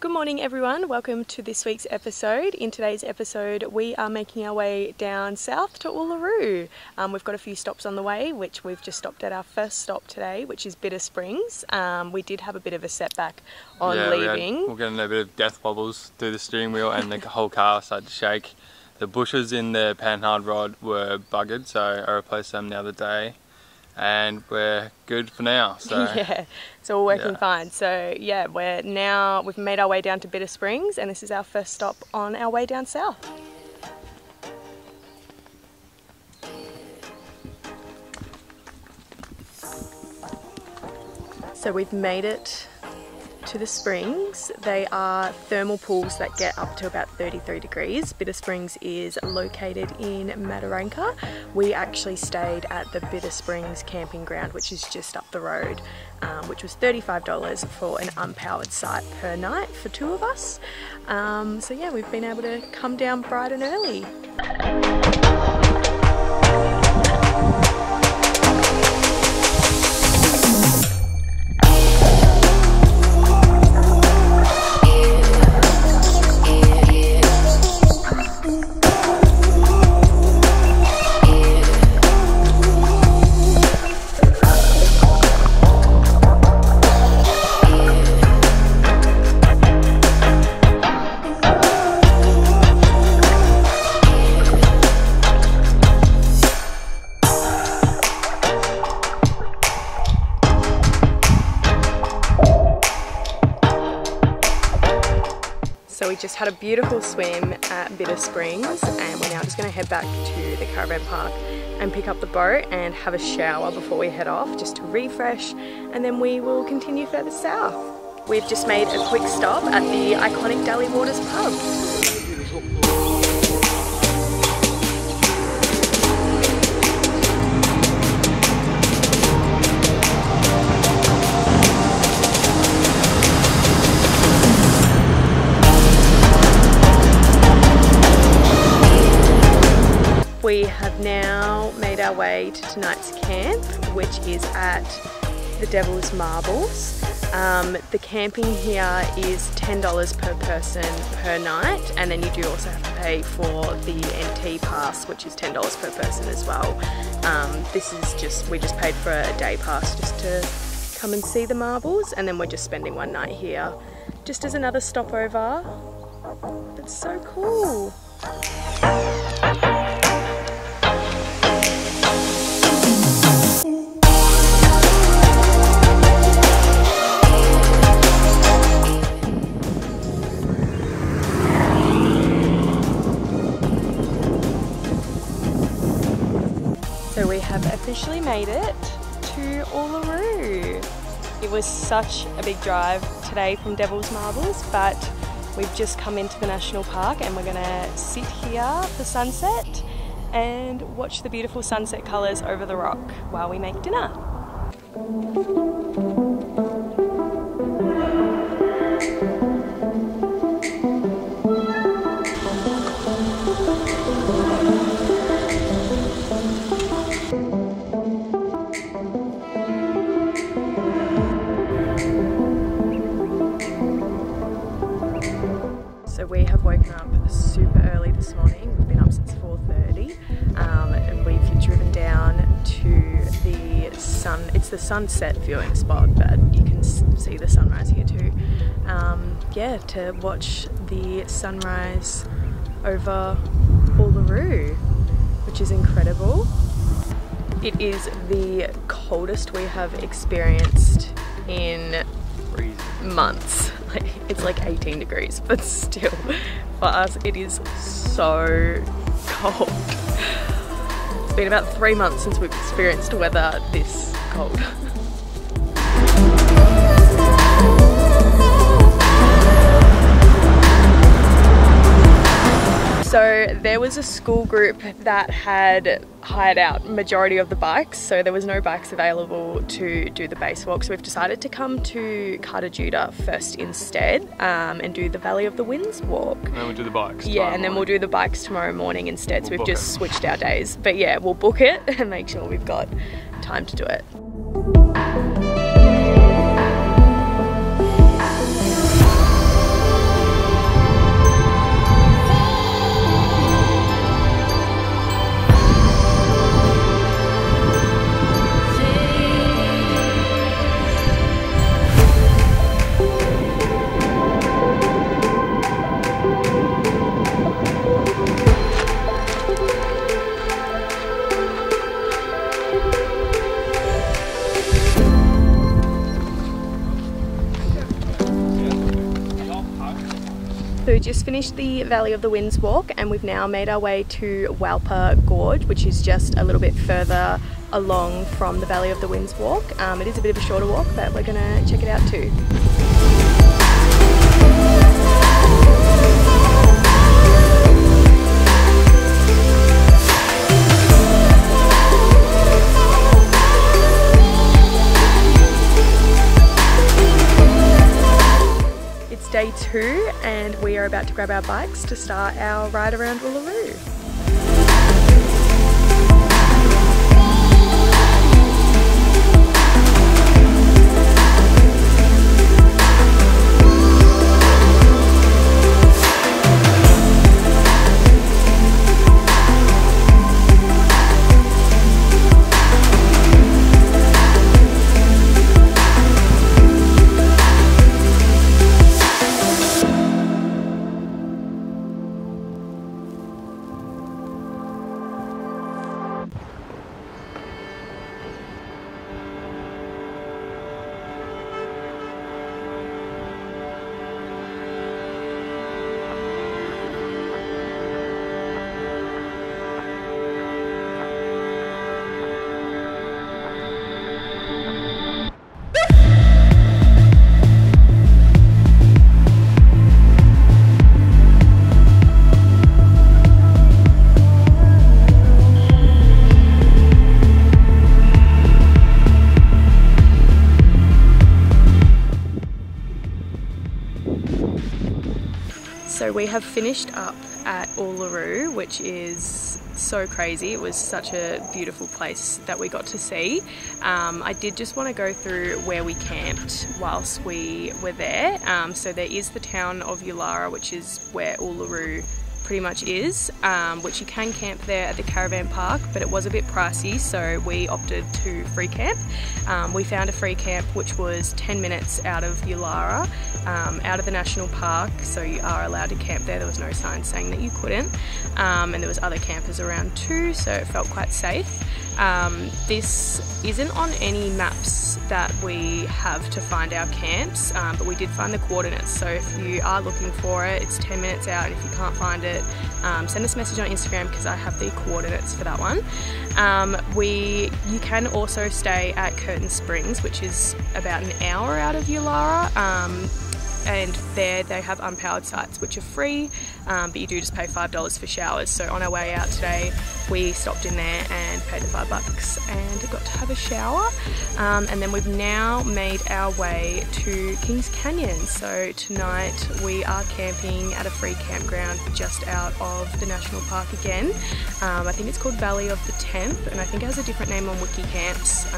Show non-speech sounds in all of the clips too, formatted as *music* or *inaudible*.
Good morning, everyone. Welcome to this week's episode. In today's episode, we are making our way down south to Uluru. Um, we've got a few stops on the way, which we've just stopped at our first stop today, which is Bitter Springs. Um, we did have a bit of a setback on yeah, leaving. We are getting a bit of death wobbles through the steering wheel, and the *laughs* whole car started to shake. The bushes in the panhard rod were buggered, so I replaced them the other day and we're good for now. *laughs* So yeah, it's all working yeah. fine. So yeah, we're now we've made our way down to Bitter Springs, and this is our first stop on our way down south. So we've made it to the springs. They are thermal pools that get up to about 33 degrees. Bitter Springs is located in Mataranka. We actually stayed at the Bitter Springs camping ground, which is just up the road, um, which was $35 for an unpowered site per night for two of us. Um, so yeah, we've been able to come down bright and early. Had a beautiful swim at Bitter Springs and we're now just going to head back to the caravan park and pick up the boat and have a shower before we head off just to refresh and then we will continue further south. We've just made a quick stop at the iconic Daly Waters pub. Way to tonight's camp, which is at the Devil's Marbles. Um, the camping here is $10 per person per night, and then you do also have to pay for the NT pass, which is $10 per person as well. Um, this is just, we just paid for a day pass just to come and see the marbles, and then we're just spending one night here just as another stopover. It's so cool. Officially made it to Uluru. It was such a big drive today from Devil's Marbles, but we've just come into the national park and we're gonna sit here for sunset and watch the beautiful sunset colours over the rock while we make dinner. Sunset viewing spot, but you can see the sunrise here too. Um, yeah, to watch the sunrise over Uluru, which is incredible. It is the coldest we have experienced in months. *laughs* Like it's like 18 degrees, *laughs* but still, for us, it is so cold. It's been about three months since we've experienced weather this cold. So there was a school group that had hired out majority of the bikes, so there was no bikes available to do the base walk. So we've decided to come to Kata Tjuta first instead um, and do the Valley of the Winds walk. And then we'll do the bikes. Yeah, and then we'll do the bikes tomorrow morning instead. so We'll we've just it. switched our days. But yeah, we'll book it *laughs* and make sure we've got time to do it. So we just finished the Valley of the Winds walk and we've now made our way to Walpa Gorge, which is just a little bit further along from the Valley of the Winds walk. Um, it is a bit of a shorter walk, but we're gonna check it out too. About to grab our bikes to start our ride around Uluru. So we have finished up at Uluru, which is so crazy. It was such a beautiful place that we got to see. Um, I did just want to go through where we camped whilst we were there. Um, so there is the town of Yulara, which is where Uluru pretty much is, um, which you can camp there at the caravan park, but it was a bit pricey, so we opted to free camp. Um, we found a free camp which was 10 minutes out of Yulara, um, out of the national park, so you are allowed to camp there. There was no sign saying that you couldn't, um, and there was other campers around too, so it felt quite safe. Um, this isn't on any maps that we have to find our camps, um, but we did find the coordinates. So if you are looking for it, it's 10 minutes out, and if you can't find it, um, send us a message on Instagram because I have the coordinates for that one. Um, we you can also stay at Curtin Springs, which is about an hour out of Yulara. Um, and there they have unpowered sites which are free, um, but you do just pay five dollars for showers. So on our way out today, we stopped in there and paid the five bucks and got to have a shower. Um, and then we've now made our way to Kings Canyon. So tonight we are camping at a free campground just out of the national park again. Um, I think it's called Valley of the Tenth, and I think it has a different name on Wiki Camps.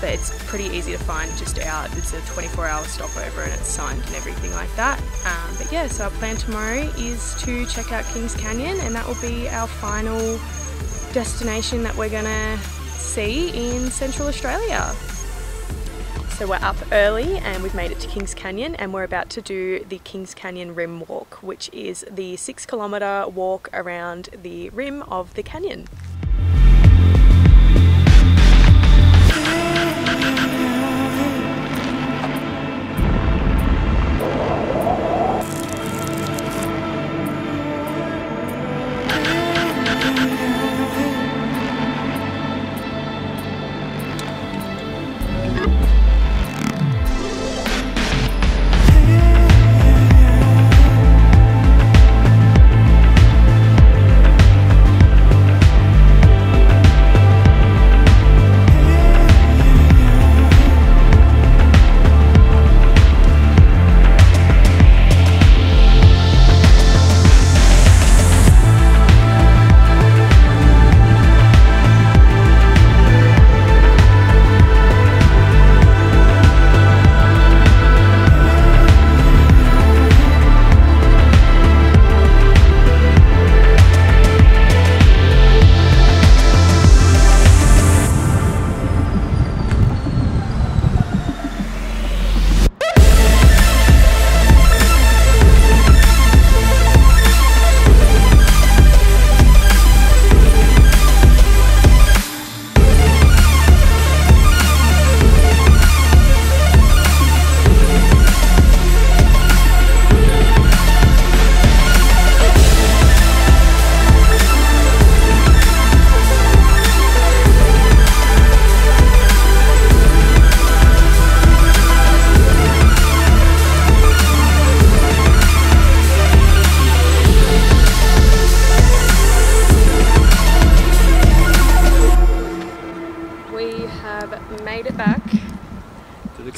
But it's pretty easy to find just out. It's a 24 hour stopover and it's signed and everything like that. Um, but yeah, so our plan tomorrow is to check out Kings Canyon and that will be our final destination that we're gonna see in Central Australia. So we're up early and we've made it to Kings Canyon and we're about to do the Kings Canyon Rim Walk, which is the six kilometre walk around the rim of the canyon.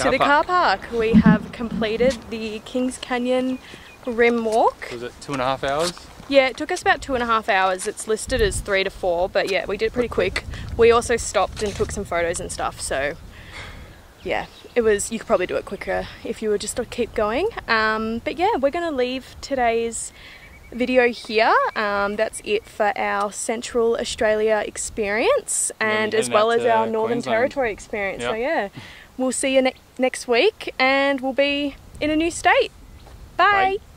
Car to the park. car park. We have completed the Kings Canyon Rim Walk. Was it two and a half hours? Yeah, it took us about two and a half hours. It's listed as three to four, but yeah, we did it pretty quick. We also stopped and took some photos and stuff, so yeah, it was. You could probably do it quicker if you were just to keep going. Um, but yeah, we're gonna leave today's video here. Um, that's it for our Central Australia experience, and as well as our Northern Queensland. Territory experience. So Yeah. yeah, we'll see you ne- next week, and we'll be in a new state. Bye. Bye.